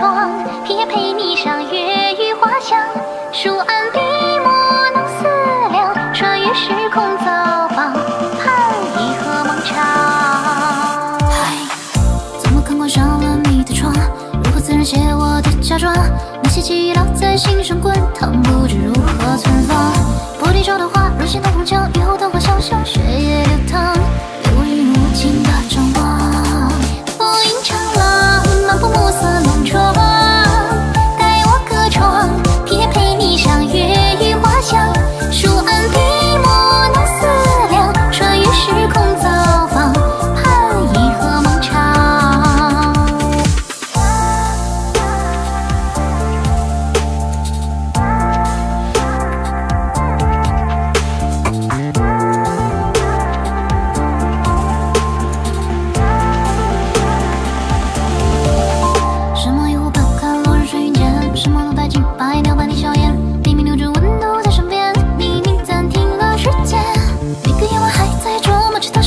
窗，偏要陪你赏月与花香。书案笔墨弄思量，穿越时空造访，盼你和梦长。嗨，怎么看关上了你的窗？如何自然写我的假装？那些记忆烙在心上滚烫，不知如何存放。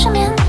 上面